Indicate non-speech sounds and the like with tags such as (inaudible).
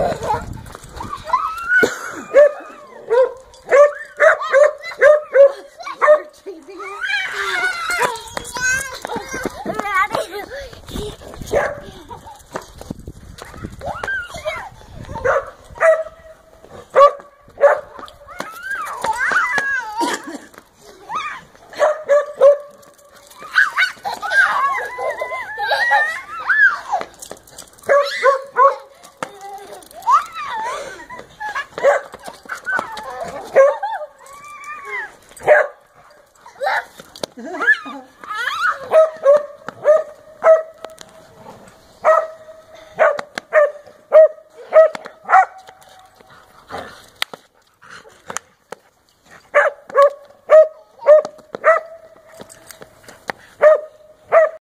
Yeah. (laughs) Oh! (laughs)